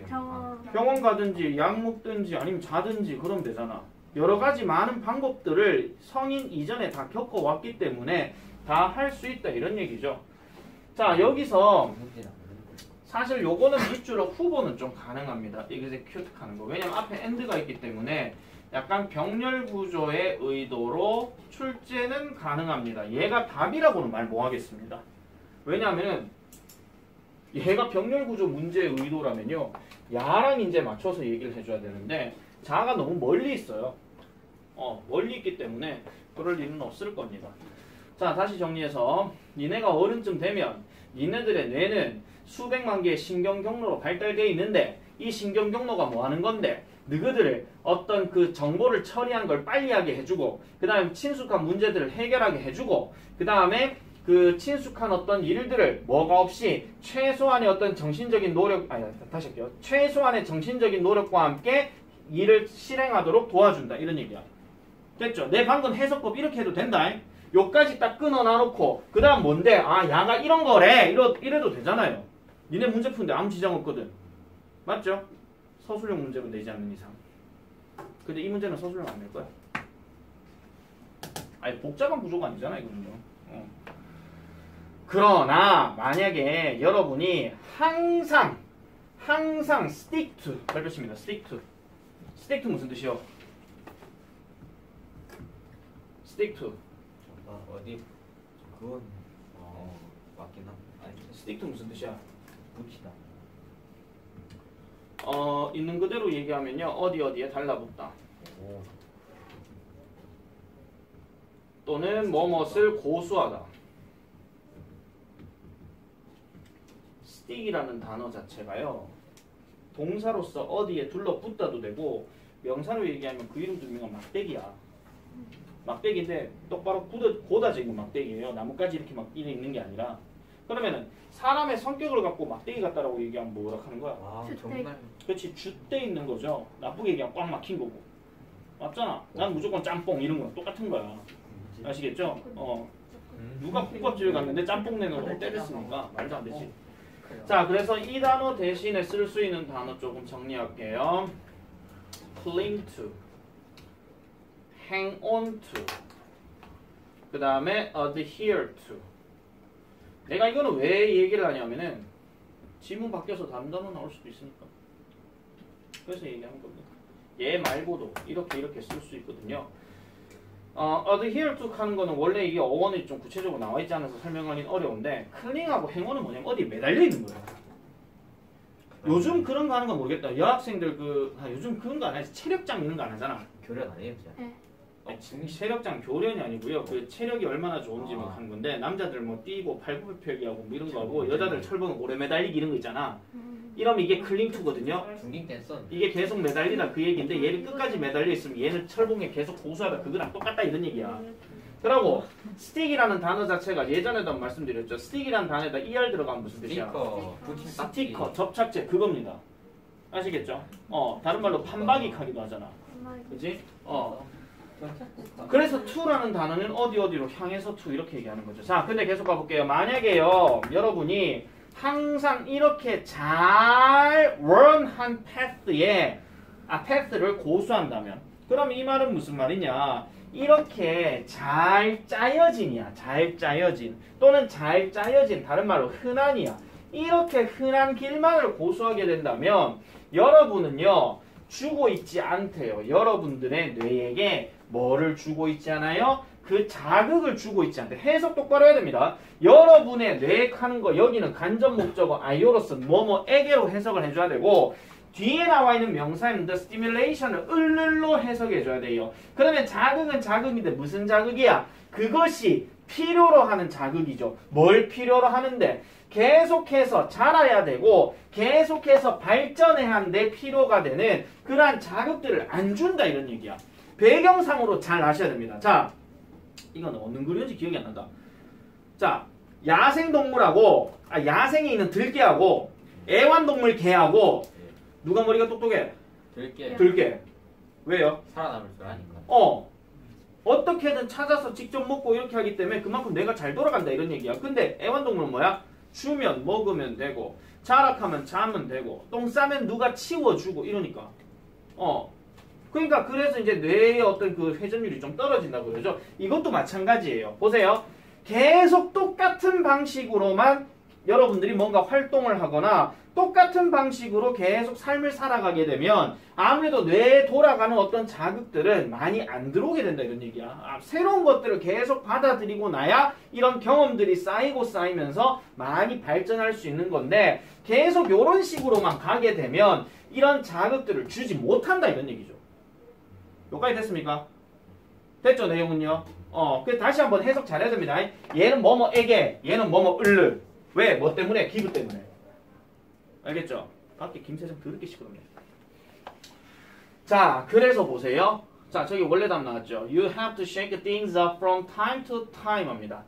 병원.
병원 가든지 약 먹든지 아니면 자든지 그러면 되잖아. 여러 가지 많은 방법들을 성인 이전에 다 겪어왔기 때문에 다 할 수 있다 이런 얘기죠. 자 여기서
안.
사실 요거는 밑줄로 후보는 좀 가능합니다. execute 하는 거. 왜냐면 앞에 end가 있기 때문에 약간 병렬 구조의 의도로 출제는 가능합니다. 얘가 답이라고는 말 못하겠습니다. 왜냐하면 얘가 병렬 구조 문제의 의도라면요. 야랑 이제 맞춰서 얘기를 해줘야 되는데 자가 너무 멀리 있어요. 어, 멀리 있기 때문에 그럴 일은 없을 겁니다. 자, 다시 정리해서 니네가 어른쯤 되면 니네들의 뇌는 수백만 개의 신경 경로로 발달되어 있는데 이 신경 경로가 뭐 하는 건데 너희들을 어떤 그 정보를 처리하는 걸 빨리 하게 해주고 그 다음에 친숙한 문제들을 해결하게 해주고 그 다음에 그 친숙한 어떤 일들을 뭐가 없이 최소한의 어떤 정신적인 노력 아니 다시 할게요. 최소한의 정신적인 노력과 함께 일을 실행하도록 도와준다. 이런 얘기야. 됐죠? 내 방금 해석법 이렇게 해도 된다. 요까지 딱 끊어 놔놓고 그 다음 뭔데? 아 야가 이런 거래! 이러, 이래도 되잖아요. 니네 문제 푸는데 아무 지장 없거든. 맞죠? 서술형 문제로 내지 않는 이상. 근데 이 문제는 서술형 안 낼 거야. 아니 복잡한 구조가 아니잖아 이거는요. 어. 그러나 만약에 여러분이 항상 항상 stick to 별표입니다 stick to stick to 무슨 뜻이요? stick to
아 어디 그건 어 맞긴 한. 아니
stick to 무슨 뜻이야?
붙이다.
어 있는 그대로 얘기하면요 어디 어디에 달라붙다
오.
또는 뭐뭇을 고수하다 stick이라는 단어 자체가요 동사로서 어디에 둘러붙다도 되고 명사로 얘기하면 그 이름 좀 유명한 막대기야 막대기인데 똑바로 굳어, 고다진 건 막대기예요 나뭇가지 이렇게 막 이래 있는 게 아니라 그러면은 사람의 성격을 갖고 막대기 같다라고 얘기하면 뭐라 하는 거야?
와
주택.
정말
그렇지 줏대 있는 거죠. 나쁘게 얘기하면 꽉 막힌 거고. 맞잖아. 난 무조건 짬뽕 이런 거 똑같은 거야. 아시겠죠? 어
음.
누가 국밥집에 갔는데 짬뽕 내놓고 때렸으니까 말도 안 되지. 자, 그래서 이 단어 대신에 쓸 수 있는 단어 조금 정리할게요. cling to, hang on to, 그 다음에 adhere to. 내가 이거는 왜 얘기를 하냐면은 지문 바뀌어서 다른 단어 나올 수도 있으니까. 그래서 얘기하는 겁니다. 얘 말고도 이렇게 이렇게 쓸 수 있거든요. 어, adhere to 하는 거는 원래 이게 어원이 좀 구체적으로 나와 있지 않아서 설명하기는 어려운데 클링하고 행어는 뭐냐면 어디에 매달려 있는 거예요. 요즘 그런 거 하는 거 모르겠다. 여학생들 그 아, 요즘 그런 거 안 하지. 체력장 이런 거안 하잖아.
교련 아니에요 진짜?
아 니, 지금 체력장 교련이 아니고요. 그 체력이 얼마나 좋은지만
아.
한 건데 남자들 뭐 뛰고 팔굽혀펴기하고 뭐 이런 거 하고 여자들 철봉 오래 매달리기 이런 거 있잖아. 이러면 이게 클링투거든요.
중딩
이게 계속 매달리다 그 얘기인데 얘는 끝까지 매달려 있으면 얘는 철봉에 계속 고수하다 그거랑 똑같다 이런 얘기야. 그러고 스틱이라는 단어 자체가 예전에도 한번 말씀드렸죠. 스틱이라는 단어에다 ER 들어가면 무슨 뜻이야?
스티커
스티커, 접착제 그겁니다. 아시겠죠? 어, 다른 말로 판박이 하기도 하잖아. 그지? 어. 그래서 to라는 단어는 어디 어디로 향해서 to 이렇게 얘기하는 거죠. 자, 근데 계속 가볼게요. 만약에요, 여러분이 항상 이렇게 잘 런한 path에 아 path를 고수한다면, 그럼 이 말은 무슨 말이냐? 이렇게 잘 짜여진이야. 잘 짜여진 또는 잘 짜여진 다른 말로 흔한이야. 이렇게 흔한 길만을 고수하게 된다면 여러분은요 주고 있지 않대요. 여러분들의 뇌에게 뭐를 주고 있지 않아요? 그 자극을 주고 있지 않대. 해석 똑바로 해야 됩니다. 여러분의 뇌에 하는 거 여기는 간접 목적어 아이오로스 뭐뭐에게로 해석을 해줘야 되고 뒤에 나와 있는 the stimulation을 을을로 해석해 줘야 돼요. 그러면 자극은 자극인데 무슨 자극이야? 그것이 필요로 하는 자극이죠. 뭘 필요로 하는데 계속해서 자라야 되고 계속해서 발전해야 하는데 필요가 되는 그러한 자극들을 안 준다 이런 얘기야. 배경상으로 잘 아셔야 됩니다. 자, 이건 어느 그려인지 기억이 안 난다. 자, 야생동물하고 아, 야생에 있는 들개하고 애완동물 개하고 누가 머리가 똑똑해?
들게
들개. 왜요?
살아남을 줄 아니까
어. 어떻게든 찾아서 직접 먹고 이렇게 하기 때문에 그만큼 뇌가 잘 돌아간다 이런 얘기야. 근데 애완동물은 뭐야? 주면 먹으면 되고 자락하면 자면 되고 똥 싸면 누가 치워주고 이러니까. 어. 그러니까 그래서 이제 뇌의 어떤 그 회전율이 좀 떨어진다고 그러죠. 이것도 마찬가지예요. 보세요. 계속 똑같은 방식으로만 여러분들이 뭔가 활동을 하거나 똑같은 방식으로 계속 삶을 살아가게 되면 아무래도 뇌에 돌아가는 어떤 자극들은 많이 안 들어오게 된다 이런 얘기야. 아, 새로운 것들을 계속 받아들이고 나야 이런 경험들이 쌓이고 쌓이면서 많이 발전할 수 있는 건데 계속 이런 식으로만 가게 되면 이런 자극들을 주지 못한다 이런 얘기죠. 여기까지 됐습니까? 됐죠 내용은요? 어, 그래서 다시 한번 해석 잘해야 됩니다. 얘는 뭐뭐에게, 얘는 뭐뭐 을르. 왜? 뭐 때문에? 기부 때문에. 알겠죠? 밖에 김세정 더럽게 시끄럽네. 자, 그래서 보세요. 자, 저기 원래 답 나왔죠. You have to shake things up from time to time 합니다.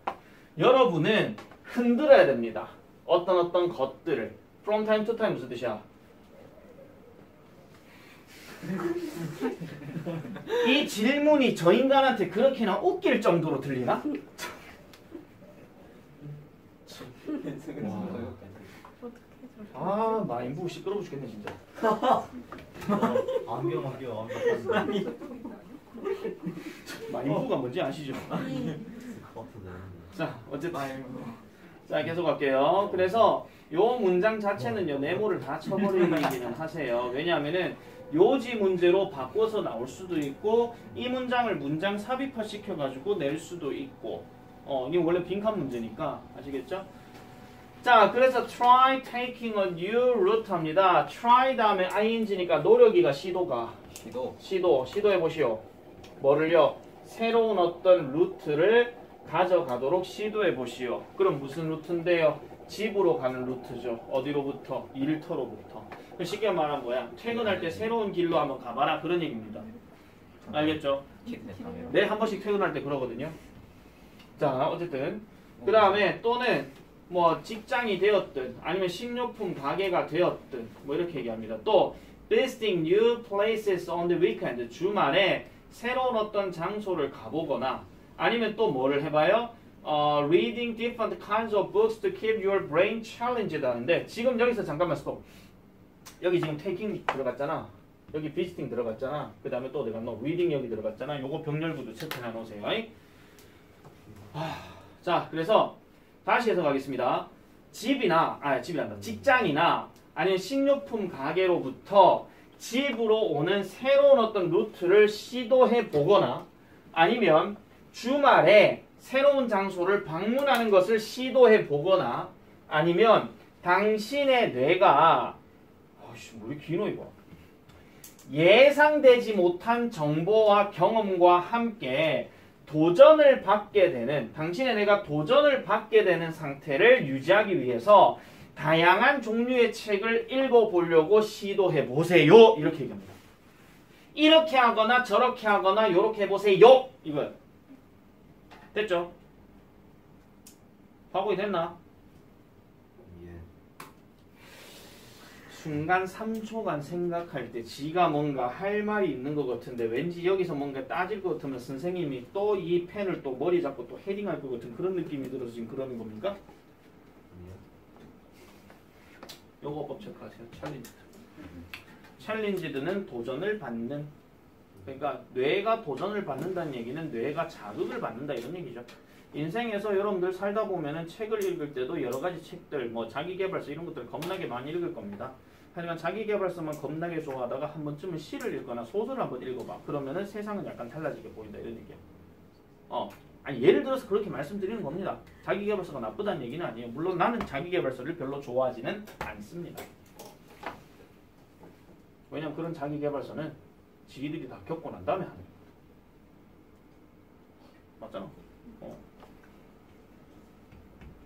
여러분은 흔들어야 됩니다. 어떤 어떤 것들을. From time to time 무슨 뜻이야? 이 질문이 저 인간한테 그렇게나 웃길 정도로 들리나? 아, 마인부 시끄러워 죽겠네 진짜.
안경 안경 안경
마인부가 뭔지 아시죠? 자, 어쨌든 자 계속 할게요. 그래서 요 문장 자체는요 네모를 다 쳐버리기는 [laughs] 하세요. 왜냐하면은 요지 문제로 바꿔서 나올 수도 있고 이 문장을 문장 삽입화 시켜가지고 낼 수도 있고 어 이게 원래 빈칸 문제니까 아시겠죠? 자 그래서 try taking a new route 합니다. try 다음에 ing니까 노력이가 시도가
시도
시도 시도해 보시오. 뭐를요? 새로운 어떤 루트를 가져가도록 시도해 보시오. 그럼 무슨 루트인데요? 집으로 가는 루트죠. 어디로부터? 일터로부터. 그 쉽게 말하면 뭐야? 퇴근할 때 새로운 길로 한번 가봐라 그런 얘기입니다. 알겠죠? 네, 한 번씩 퇴근할 때 그러거든요. 자, 어쨌든 그 다음에 또는 뭐 직장이 되었든 아니면 식료품 가게가 되었든 뭐 이렇게 얘기합니다. 또 visiting new places on the weekend 주말에 새로운 어떤 장소를 가보거나 아니면 또 뭐를 해봐요? 어, reading different kinds of books to keep your brain challenged 하는데 지금 여기서 잠깐만 스톱. 여기 지금 taking 들어갔잖아. 여기 visiting 들어갔잖아. 그 다음에 또 내가 너 reading 여기 들어갔잖아. 요거 병렬구도 체크해 놓으세요. 이? 아, 자, 그래서 다시 해석하겠습니다. 집이나 아 집이란다. 직장이나 아니면 식료품 가게로부터 집으로 오는 새로운 어떤 루트를 시도해 보거나 아니면 주말에 새로운 장소를 방문하는 것을 시도해 보거나 아니면 당신의 뇌가 아씨 뭐 이렇게 길어 이거 예상되지 못한 정보와 경험과 함께 도전을 받게 되는 당신의 뇌가 도전을 받게 되는 상태를 유지하기 위해서 다양한 종류의 책을 읽어보려고 시도해 보세요 이렇게 얘기합니다. 이렇게 하거나 저렇게 하거나 이렇게 해보세요 이거예요. 됐죠? 파악이 됐나?
예.
순간 3초간 생각할 때 지가 뭔가 할 말이 있는 것 같은데 왠지 여기서 뭔가 따질 것 같으면 선생님이 또 이 펜을 또 머리 잡고 또 헤딩할 것 같은 그런 느낌이 들어서 지금 그러는 겁니까? 요거 어법 체크하세요. challenge. challenged는 도전을 받는 그러니까 뇌가 도전을 받는다는 얘기는 뇌가 자극을 받는다 이런 얘기죠. 인생에서 여러분들 살다 보면은 책을 읽을 때도 여러 가지 책들 뭐 자기계발서 이런 것들 겁나게 많이 읽을 겁니다. 하지만 자기계발서만 겁나게 좋아하다가 한 번쯤은 시를 읽거나 소설을 한번 읽어봐. 그러면은 세상은 약간 달라지게 보인다 이런 얘기야. 어. 아니 예를 들어서 그렇게 말씀드리는 겁니다. 자기계발서가 나쁘다는 얘기는 아니에요. 물론 나는 자기계발서를 별로 좋아하지는 않습니다. 왜냐면 그런 자기계발서는 지들이 다 겪고 난 다음에 하는 거야. 맞잖아. 어.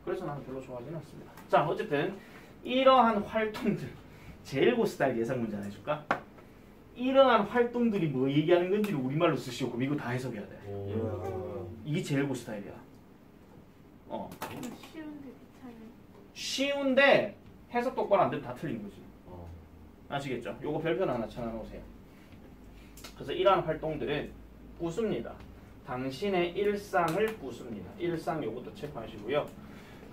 그래서 나는 별로 좋아하지는 않습니다. 자, 어쨌든 이러한 활동들 제일고 스타일 예상 문제 하나 해줄까? 이러한 활동들이 뭐 얘기하는 건지를 우리말로 쓰시오. 그럼 이거 다 해석해야 돼.
오.
이게 제일고 스타일이야. 어.
쉬운데 귀찮은.
쉬운데 해석 똑바로 안 되면 다 틀린 거지.
어.
아시겠죠? 요거 별표를 하나 쳐놔놓으세요. 그래서 이러한 활동들은 부숩니다. 당신의 일상을 부숩니다. 일상 요것도 체크하시고요.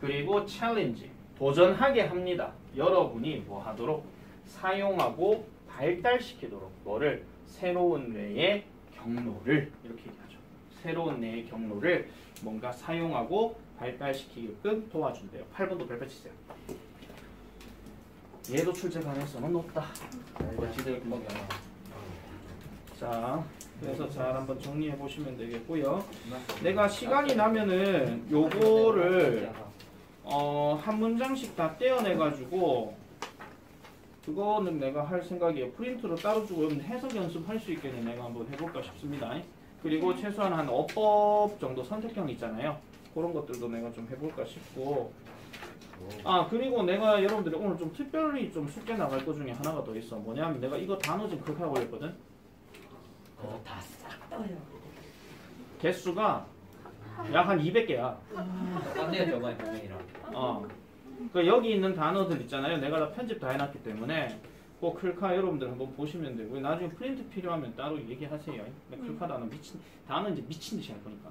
그리고 챌린지 도전하게 합니다. 여러분이 뭐 하도록 사용하고 발달시키도록 뭐를 새로운 뇌의 경로를 이렇게 얘기하죠. 새로운 뇌의 경로를 뭔가 사용하고 발달시키게끔 도와준대요. 8번도 별표 치세요. 얘도 출제 가능성은 높다. 뭐 지들 금방 나와. 자, 그래서 잘 한번 정리해 보시면 되겠고요. 내가 시간이 나면은 요거를 어, 한 문장씩 다 떼어내 가지고 그거는 내가 할 생각이에요. 프린트로 따로 주고 여러분 해석 연습할 수 있게 내가 한번 해볼까 싶습니다. 그리고 최소한 한 어법 정도 선택형 있잖아요. 그런 것들도 내가 좀 해볼까 싶고 아 그리고 내가 여러분들이 오늘 좀 특별히 좀 숙제 나갈 것 중에 하나가 더 있어 뭐냐면 내가 이거 단어 좀 그렇게 하고 있거든
그거 다싹 떠요.
개수가 약 한 200개야
똑같네요 저번에 분명이랑.
어. 그 여기 있는 단어들 있잖아요. 내가 다 편집 다 해놨기 때문에 그 클카 여러분들 한번 보시면 되고 나중에 프린트 필요하면 따로 얘기하세요. 근데 클카 단어 미친 단어 이제 미친 듯이 할 거니까